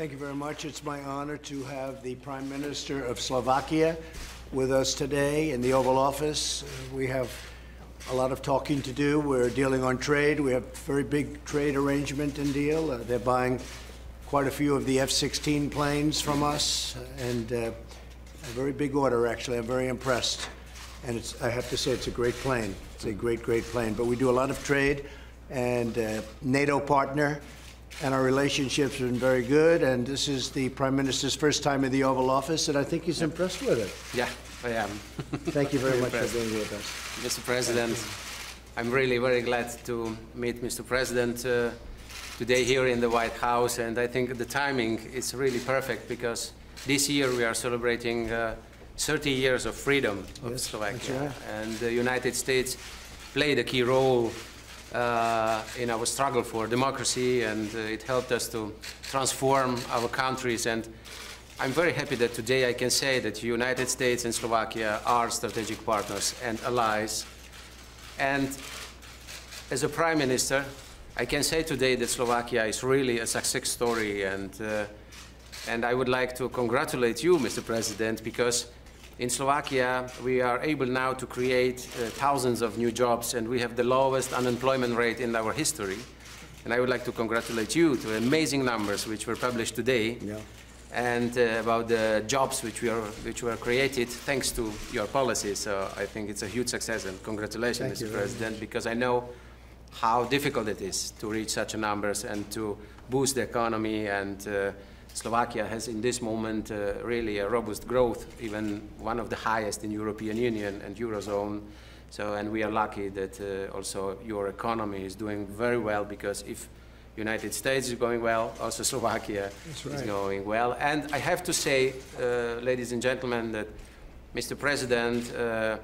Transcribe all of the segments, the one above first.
Thank you very much. It's my honor to have the Prime Minister of Slovakia with us today in the Oval Office. We have a lot of talking to do. We're dealing on trade. We have a very big trade arrangement and deal. Uh, they're buying quite a few of the F-16 planes from us, and uh, a very big order, actually. I'm very impressed. And it's, I have to say, it's a great plane. It's a great, great plane. But we do a lot of trade, and uh, NATO partner, and our relationships have been very good. And this is the Prime Minister's first time in the Oval Office, and I think he's impressed with it. Yeah, I am. Thank you very much impressed. for being with us. Mr. President, I'm really very glad to meet Mr. President uh, today here in the White House, and I think the timing is really perfect because this year we are celebrating uh, 30 years of freedom of Yes, Slovakia, right. and the United States played a key role uh, in our struggle for democracy, and uh, it helped us to transform our countries. And I'm very happy that today I can say that the United States and Slovakia are strategic partners and allies. And as a prime minister, I can say today that Slovakia is really a success story, and uh, and I would like to congratulate you, Mr. President, because in Slovakia we are able now to create uh, thousands of new jobs, and we have the lowest unemployment rate in our history. And I would like to congratulate you to amazing numbers which were published today Yeah. and uh, about the jobs which, we are, which were created thanks to your policies. So I think it's a huge success and congratulations, Thank Mr. President, because I know how difficult it is to reach such numbers and to boost the economy and uh, Slovakia has in this moment uh, really a robust growth, even one of the highest in European Union and Eurozone. So, and we are lucky that uh, also your economy is doing very well because if United States is going well, also Slovakia That's is going well. And I have to say, uh, ladies and gentlemen, that Mr. President uh,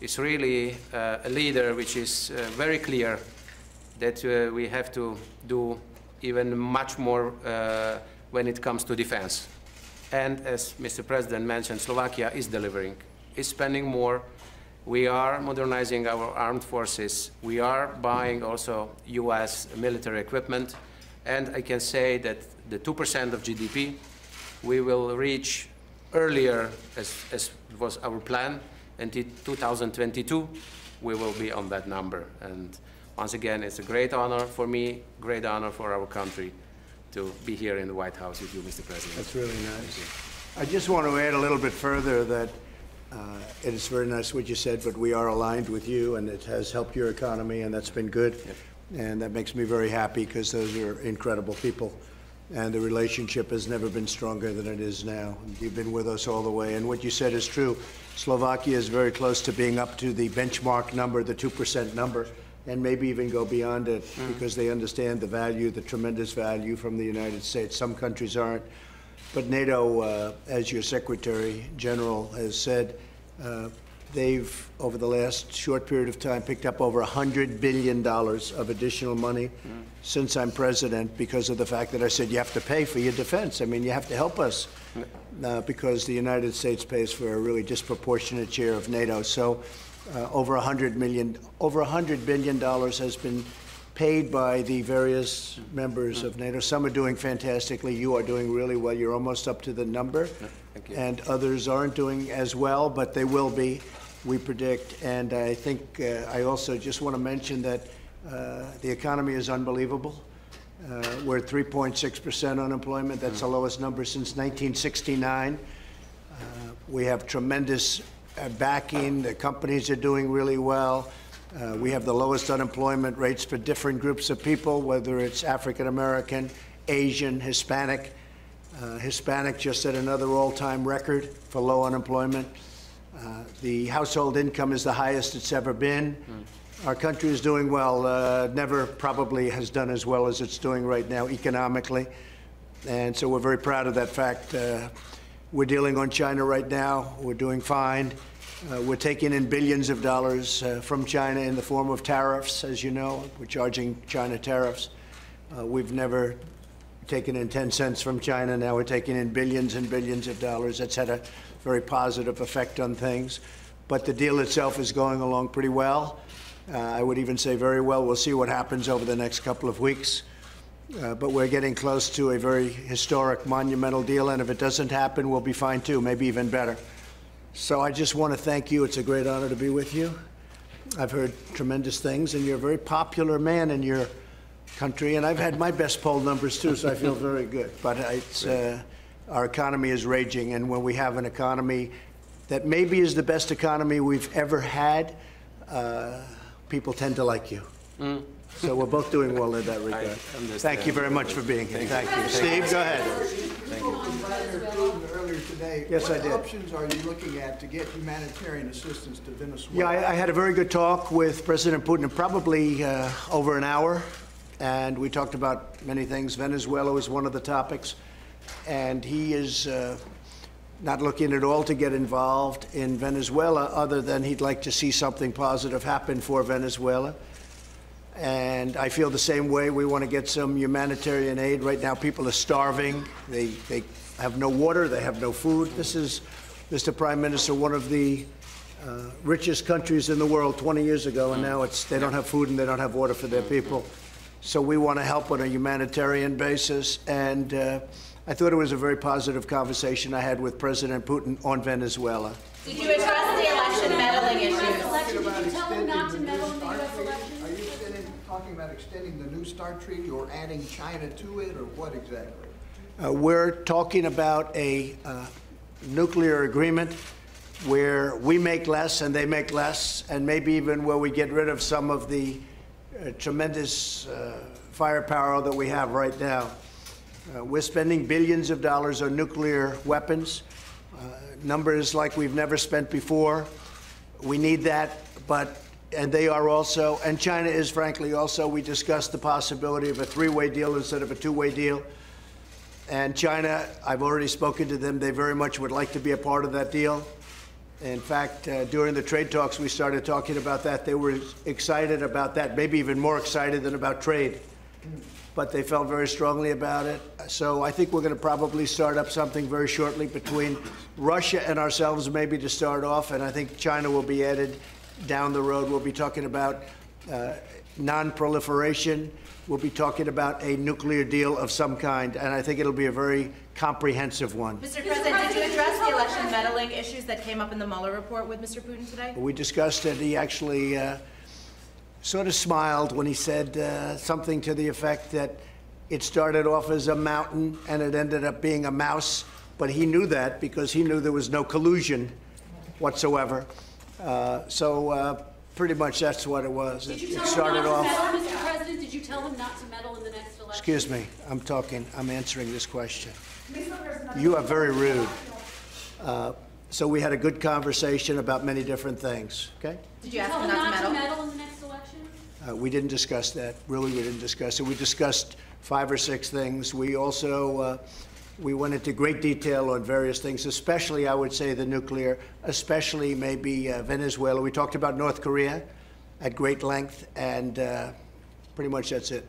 is really uh, a leader which is uh, very clear that uh, we have to do even much more uh, when it comes to defense. And as Mr. President mentioned, Slovakia is delivering, is spending more. We are modernizing our armed forces. We are buying also U.S. military equipment. And I can say that the 2% of GDP we will reach earlier, as, as was our plan, until 2022, we will be on that number. And once again, it's a great honor for me, great honor for our country to be here in the White House with you, Mr. President. That's really nice. I just want to add a little bit further that uh, it is very nice what you said, but we are aligned with you, and it has helped your economy, and that's been good. And that makes me very happy because those are incredible people. And the relationship has never been stronger than it is now. You've been with us all the way. And what you said is true. Slovakia is very close to being up to the benchmark number, the 2% number, and maybe even go beyond it because they understand the value, the tremendous value from the United States. Some countries aren't. But NATO, uh, as your Secretary General has said, uh, they've, over the last short period of time, picked up over $100 billion of additional money since I'm president because of the fact that I said you have to pay for your defense. I mean, you have to help us uh, because the United States pays for a really disproportionate share of NATO. So uh, over 100 million, over 100 billion dollars has been paid by the various members of NATO. Some are doing fantastically. You are doing really well. You're almost up to the number. thank you. And others aren't doing as well, but they will be, we predict. And I think uh, I also just want to mention that uh, the economy is unbelievable. Uh, we're at 3.6% unemployment. That's the lowest number since 1969. Uh, We have tremendous backing. The companies are doing really well. Uh, We have the lowest unemployment rates for different groups of people, whether it's African American, Asian, Hispanic. Uh, Hispanic just set another all-time record for low unemployment. Uh, The household income is the highest it's ever been. Our country is doing well. Uh, Never probably has done as well as it's doing right now economically. And so we're very proud of that fact. We're dealing on China right now. We're doing fine. Uh, We're taking in billions of dollars uh, from China in the form of tariffs, as you know. We're charging China tariffs. Uh, We've never taken in 10 cents from China. Now we're taking in billions and billions of dollars. That's had a very positive effect on things. But the deal itself is going along pretty well. Uh, I would even say very well. We'll see what happens over the next couple of weeks. Uh, But we're getting close to a very historic, monumental deal, and if it doesn't happen, we'll be fine too, maybe even better. So I just want to thank you. It's a great honor to be with you. I've heard tremendous things, and you're a very popular man in your country, and I've had my best poll numbers too, so I feel very good. But it's, uh, our economy is raging, and when we have an economy that maybe is the best economy we've ever had, uh, people tend to like you. So we're both doing well in that regard. Thank you very much for being here. Thank you. Steve, go ahead. Vladimir Putin earlier today. Yes, I did. What options are you looking at to get humanitarian assistance to Venezuela? Yeah, I, I had a very good talk with President Putin, probably uh, over an hour, and we talked about many things. Venezuela was one of the topics, and he is uh, not looking at all to get involved in Venezuela, other than he'd like to see something positive happen for Venezuela. And I feel the same way. We want to get some humanitarian aid. Right now, people are starving. They, they have no water, they have no food. This is, Mr. Prime Minister, one of the uh, richest countries in the world 20 years ago, and now it's, they don't have food and they don't have water for their people. So we want to help on a humanitarian basis. And uh, I thought it was a very positive conversation I had with President Putin on Venezuela. Did you address the election meddling issues? Talking about Did you tell him not to extending the meddle New in the START US treaty? elections? Are you extending, talking about extending the New START treaty or adding China to it, or what exactly? Uh, We're talking about a uh, nuclear agreement where we make less and they make less, and maybe even where we get rid of some of the uh, tremendous uh, firepower that we have right now. Uh, We're spending billions of dollars on nuclear weapons, uh, numbers like we've never spent before. We need that, but, and they are also, and China is frankly also, we discussed the possibility of a three-way deal instead of a two-way deal. And China, I've already spoken to them, they very much would like to be a part of that deal. In fact, uh, during the trade talks, we started talking about that. They were excited about that, maybe even more excited than about trade. But they felt very strongly about it. So I think we're going to probably start up something very shortly between Russia and ourselves, maybe to start off. And I think China will be added down the road. We'll be talking about uh, non-proliferation. We'll be talking about a nuclear deal of some kind. And I think it'll be a very comprehensive one. Mr. President, did you address the election meddling issues that came up in the Mueller report with Mr. Putin today? We discussed it. He actually uh, sort of smiled when he said uh, something to the effect that it started off as a mountain and it ended up being a mouse. But he knew that because he knew there was no collusion whatsoever. Uh, so uh, pretty much that's what it was. Did It, you it tell him started not to off. meddle, Mr. President? Did you tell him not to meddle in the next election? Excuse me, I'm talking, I'm answering this question. You are very rude. Uh, So we had a good conversation about many different things, okay? Did you ask Tell him him not to not to meddle? meddle in the next election? Uh, We didn't discuss that, really, we didn't discuss it. We discussed five or six things. We also, uh, we went into great detail on various things, especially, I would say, the nuclear, especially maybe uh, Venezuela. We talked about North Korea at great length, and uh, pretty much that's it.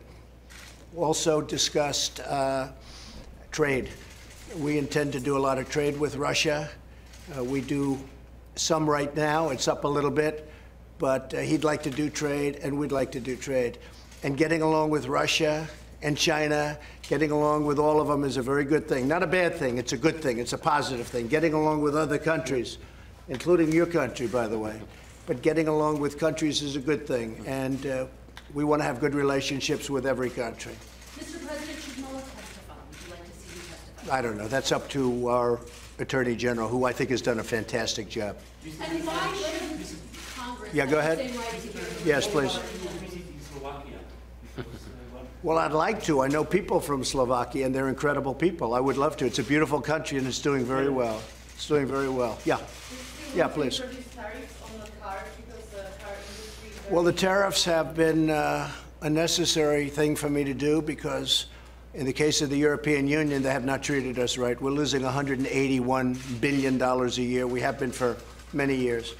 Also discussed uh, trade. We intend to do a lot of trade with Russia. Uh, We do some right now, it's up a little bit, but uh, he'd like to do trade, and we'd like to do trade. And getting along with Russia and China, getting along with all of them is a very good thing. Not a bad thing, it's a good thing, it's a positive thing. Getting along with other countries, including your country, by the way. But getting along with countries is a good thing, and uh, we want to have good relationships with every country. Mr. President, should Mueller testify? Would you like to see him testify? I don't know, that's up to our Attorney General, who I think has done a fantastic job. And why shouldn't Congress Yeah, go ahead. Yes, please. Well, I'd like to. I know people from Slovakia, and they're incredible people. I would love to. It's a beautiful country, and it's doing very well. It's doing very well. Yeah. Yeah, please. introduce tariffs on the cars because the car industry is very Well, the tariffs have been uh, a necessary thing for me to do because, in the case of the European Union, they have not treated us right. We're losing $181 billion a year. We have been for many years.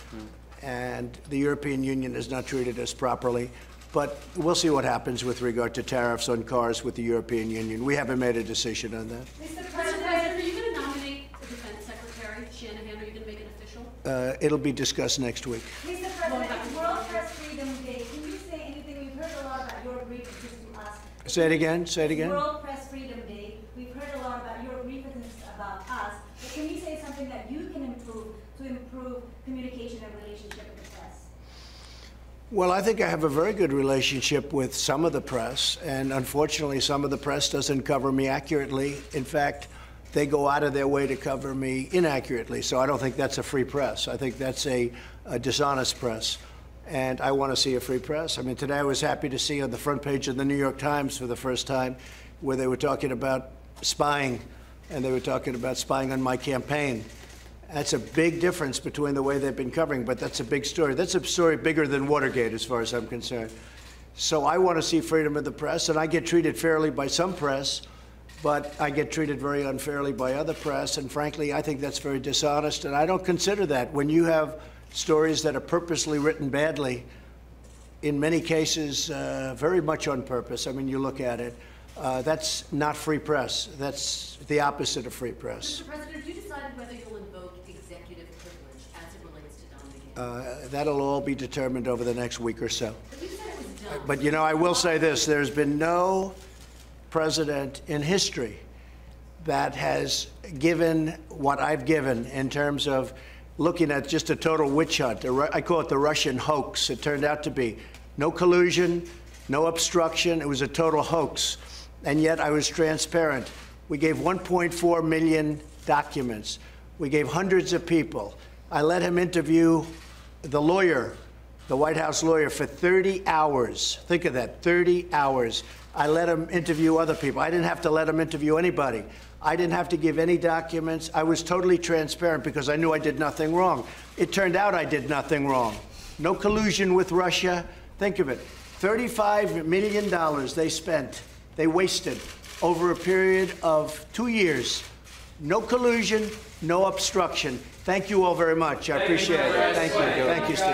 And the European Union has not treated us properly. But we'll see what happens with regard to tariffs on cars with the European Union. We haven't made a decision on that. Mr. President, are you going to nominate the defense secretary, Shanahan? Are you going to make it official? Uh, It'll be discussed next week. Mr. President, World Press Freedom Day. Can you say anything? We've heard a lot about your grievances to us. Say it again, say it again. World Press Freedom Day. We've heard a lot about your grievances about us, but can you say something that you can improve to improve communication and relationship with the press? Well, I think I have a very good relationship with some of the press, and unfortunately, some of the press doesn't cover me accurately. In fact, they go out of their way to cover me inaccurately. So I don't think that's a free press. I think that's a, a dishonest press. And I want to see a free press. I mean, today I was happy to see on the front page of the New York Times for the first time where they were talking about spying, and they were talking about spying on my campaign. That's a big difference between the way they've been covering, but that's a big story. That's a story bigger than Watergate, as far as I'm concerned. So I want to see freedom of the press, and I get treated fairly by some press, but I get treated very unfairly by other press, and frankly, I think that's very dishonest, and I don't consider that. When you have stories that are purposely written badly, in many cases, uh, very much on purpose, I mean, you look at it, uh, that's not free press. That's the opposite of free press. Mr. President, have you decided whether you'll Uh, that'll all be determined over the next week or so. But you said it was done. But you know, I will say this there's been no president in history that has given what I've given in terms of looking at just a total witch hunt. I call it the Russian hoax. It turned out to be no collusion, no obstruction. It was a total hoax. And yet I was transparent. We gave 1.4 million documents. We gave hundreds of people. I let him interview the lawyer the White House lawyer for 30 hours. Think of that 30 hours. I let him interview other people. I didn't have to let him interview anybody. I didn't have to give any documents. I was totally transparent because I knew I did nothing wrong. It turned out I did nothing wrong. No collusion with Russia. Think of it $35 million they spent, they wasted over a period of two years. No collusion, no obstruction. Thank you all very much. I appreciate it. Thank you. Thank you, Steve.